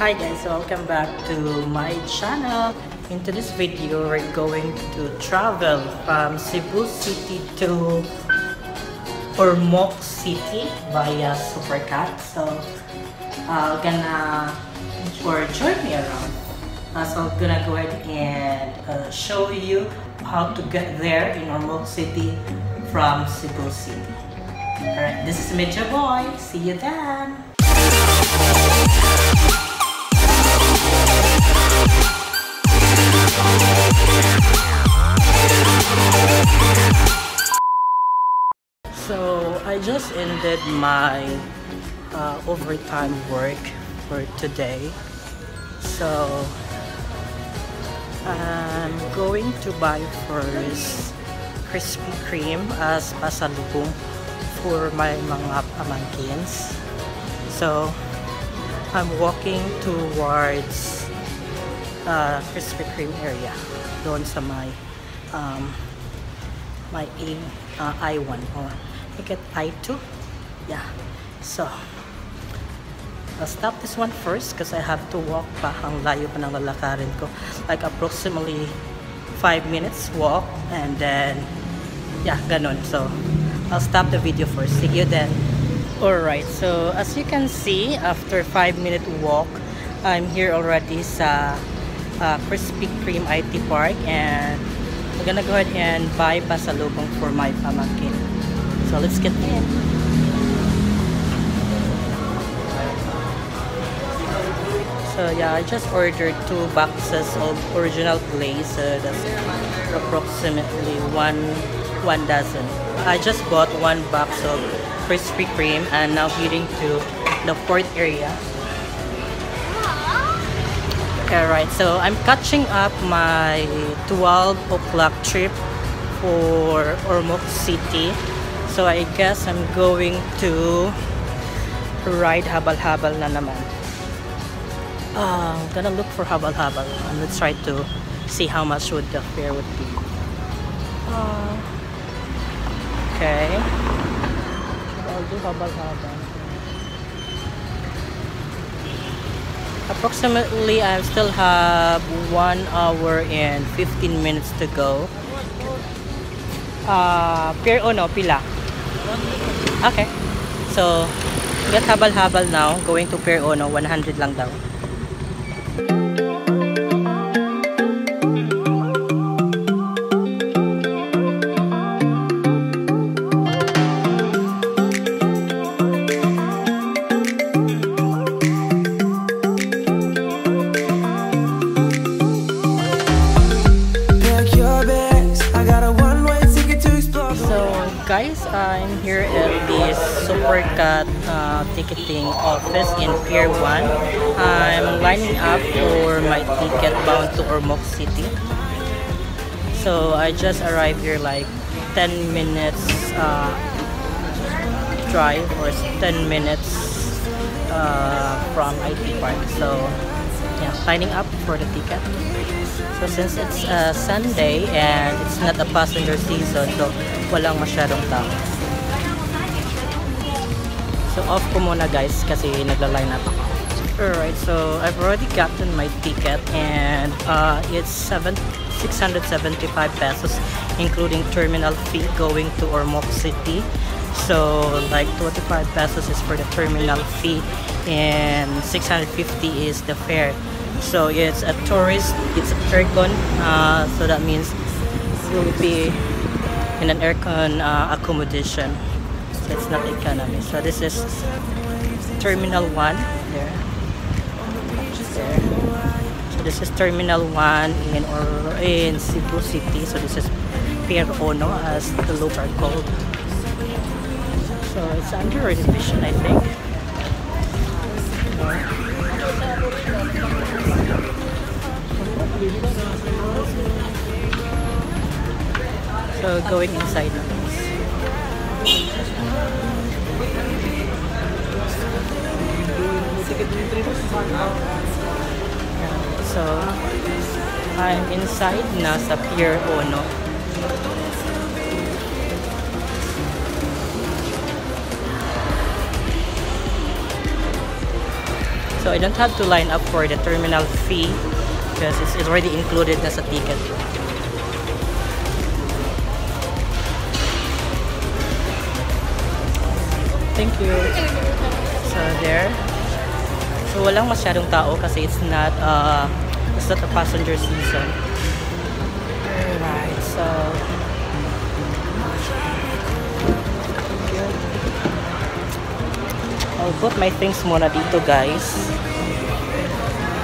Hi guys, welcome back to my channel. In this video, we're going to travel from Cebu City to Ormoc City via Supercat. So, uh, gonna or join me around. Uh, so I'm gonna go ahead and uh, show you how to get there in Ormoc City from Cebu City. Alright, this is Medyo Boi. See you then. So I just ended my uh, overtime work for today. So I'm going to buy first Krispy Kreme as pasalubong for my mga pamangkins. So I'm walking towards uh, Krispy Kreme area doon sa my um, my A, uh, I1 or I get I2 yeah so I'll stop this one first because I have to walk pa ang layo pa ng lalakarin ko. Like approximately 5 minutes walk and then yeah ganon so I'll stop the video first. See you then. Alright so as you can see after 5 minute walk I'm here already sa uh, Krispy Kreme IT Park and I'm gonna go ahead and buy pasalubong for my pamangkin. So let's get in. So yeah, I just ordered two boxes of original glaze. So that's approximately one one dozen. I just bought one box of Krispy Kreme and now heading to the fourth area. Alright, so I'm catching up my 12 o'clock trip for Ormoc City. So I guess I'm going to ride habal-habal na naman. Uh, I'm gonna look for habal-habal and let's try to see how much would the fare would be. Uh, okay. I'll do habal-habal. Approximately I still have 1 hour and 15 minutes to go. Uh, Pier Ono, pila? okay. So get habal-habal now. Going to Pier Ono, 100 lang daw Pier 1. I'm lining up for my ticket bound to Ormoc City. So I just arrived here like 10 minutes uh, drive or 10 minutes uh, from IT Park. So yeah, signing up for the ticket. So since it's uh, Sunday and it's not a passenger season, so walang masyadong tao. So off ko muna guys kasi nagla-line up ako. Alright, so I've already gotten my ticket and uh, it's 7, 675 pesos including terminal fee going to Ormoc City. So like 25 pesos is for the terminal fee and 650 is the fare. So it's a tourist, it's a aircon, uh, so that means we'll be in an aircon uh, accommodation. It's not economy. So this is Terminal 1 there. there. So this is Terminal 1 in or in Cebu City. So this is Pier Uno as the local called. So it's under renovation I think. So going inside. So I'm inside na sa Pier Uno. So I don't have to line up for the terminal fee because it's already included na sa ticket. Thank you. So there. So walang masyadong tao kasi it's not uh it's not a passenger season. Alright, so I'll put my things muna dito guys.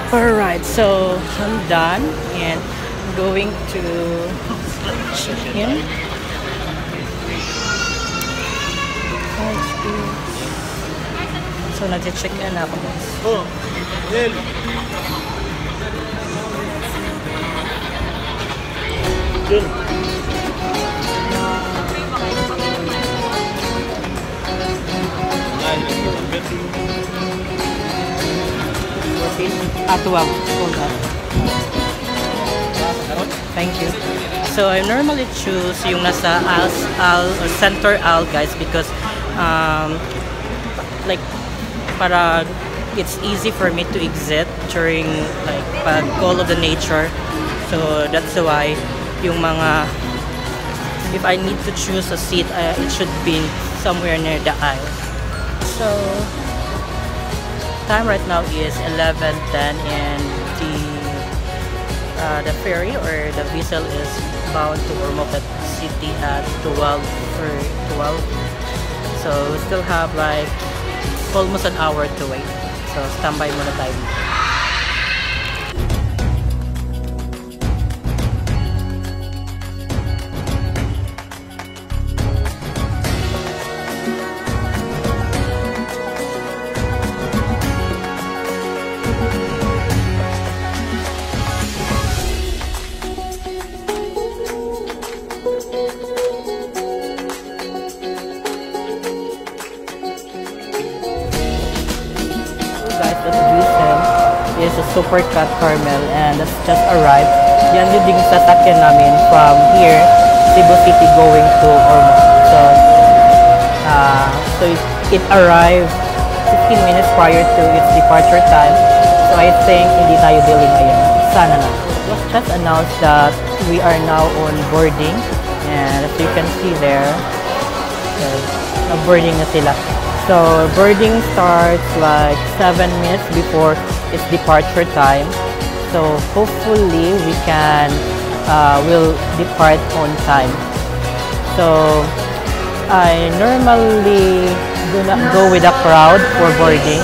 Alright, so I'm done and I'm going to check in. So, nag-check in ako. Oh, Nel. 12. Hold. Thank you. So, I normally choose yung nasa aisle, aisle or center aisle guys because um, like para it's easy for me to exit during like pag call of the nature. So, that's why yung mga if I need to choose a seat, uh, it should be somewhere near the aisle. So, time right now is 11:10 and the uh, the ferry or the vessel is bound to Ormoc City at 12 or 12. So we still have like almost an hour to wait. So standby muna tayo. Is a super cut caramel and that's just arrived. Yan yung ding sasakyan namin from here, Cebu City going to Ormoc. So, uh, so it, it arrived 15 minutes prior to its departure time. So I think hindi tayo delay ngayon. Sana na. It was just announced that we are now on boarding and as you can see there, so, boarding na sila. So, boarding starts like 7 minutes before its departure time. So, hopefully, we can, uh, will depart on time. So, I normally do not go with a crowd for boarding.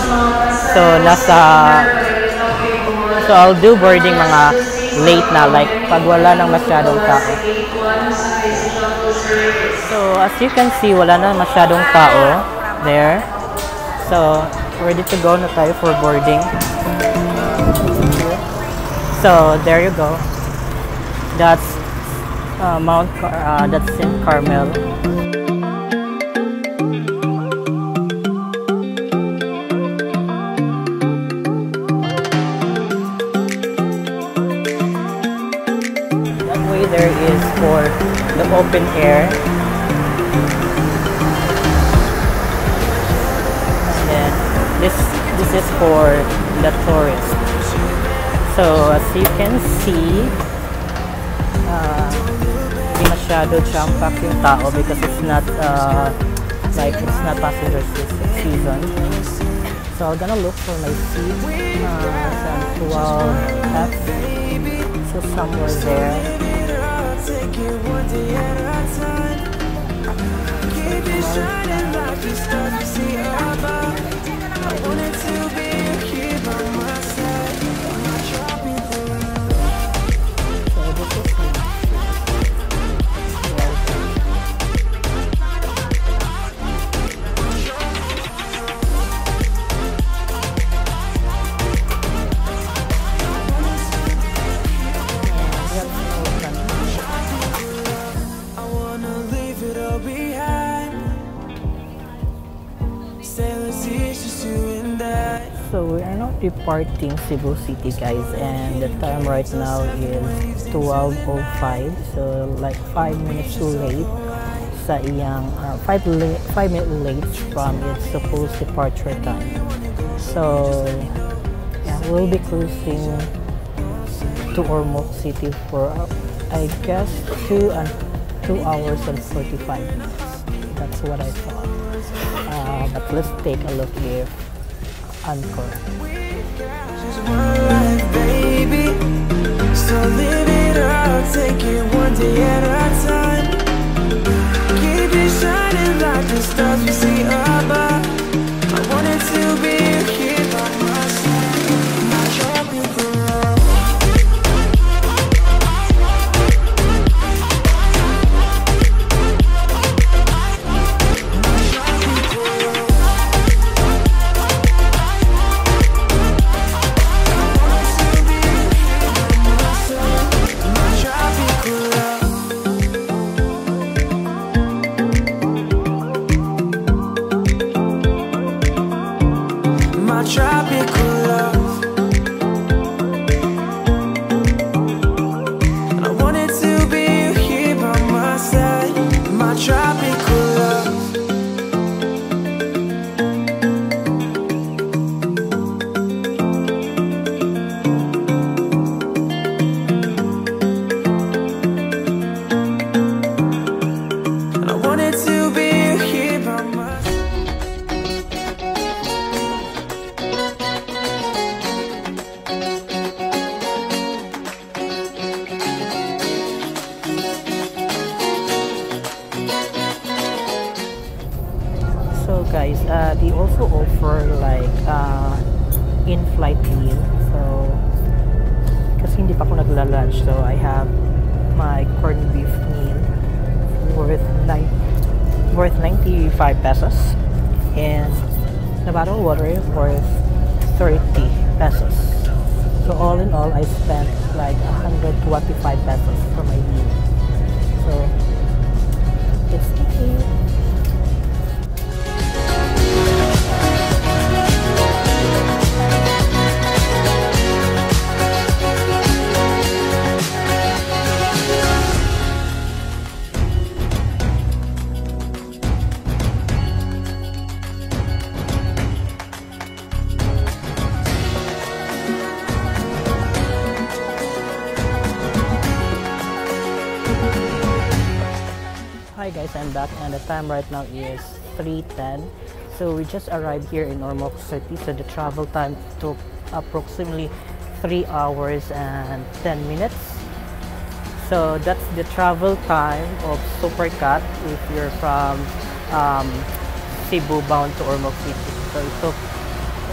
So, nasa, so I'll do boarding mga late na, like pag wala nang masyadong tao. So, as you can see, wala na masyadong tao there. So, ready to go na tayo for boarding. So, there you go. That's uh, Mount Car uh, that's in Carmel. That way there is for the open air and then this this is for the tourists so as you can see uh, masyado jam pack yung tao because it's not uh, like it's not passenger se- season. So I'm gonna look for my seat uh, some 12 F so somewhere there. So departing Cebu City guys and the time right now is 12.05 so like 5 minutes too late sa iyang uh, 5, la- 5 minutes late from its supposed departure time. So yeah, we'll be cruising to Ormoc City for uh, I guess two and two hours and 45 minutes. That's what I thought. Uh, but let's take a look here Anchor. Life, baby. So live it up, take it one day at a guys, uh, they also offer like uh, in-flight meal. So, kasi hindi pa ako nagla-lunch. So, I have my corned beef meal worth nine, worth 95 pesos. And the bottle of water worth 30 pesos. So, all in all, I spent like 125 pesos for my meal. Hi guys, I'm back and the time right now is 3.10. So we just arrived here in Ormoc City. So the travel time took approximately 3 hours and 10 minutes. So that's the travel time of Supercat if you're from um, Cebu bound to Ormoc City. So it took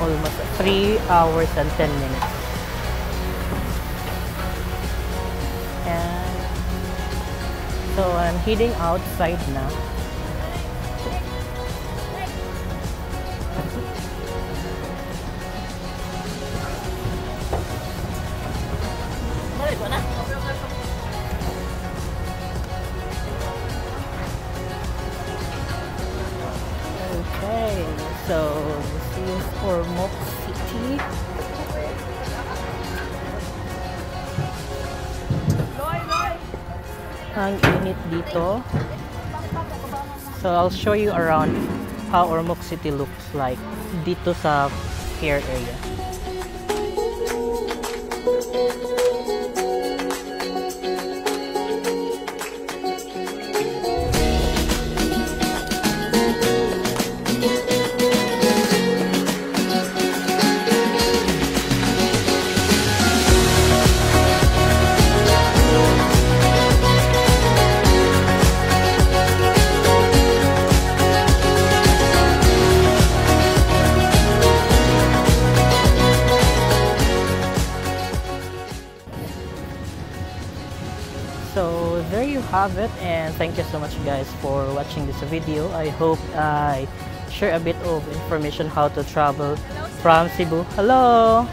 almost 3 hours and 10 minutes. So I'm heading outside now. Ang init dito. So I'll show you around how Ormoc City looks like dito sa Pier area. Thank you so much guys for watching this video. I hope I share a bit of information how to travel from Cebu. Hello!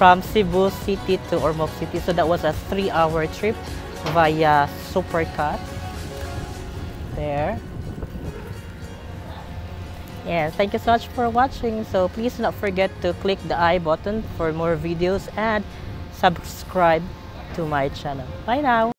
From Cebu City to Ormoc City. So that was a three-hour trip via Supercat. There. Yeah, thank you so much for watching. So please not forget to click the i button for more videos and subscribe to my channel. Bye now!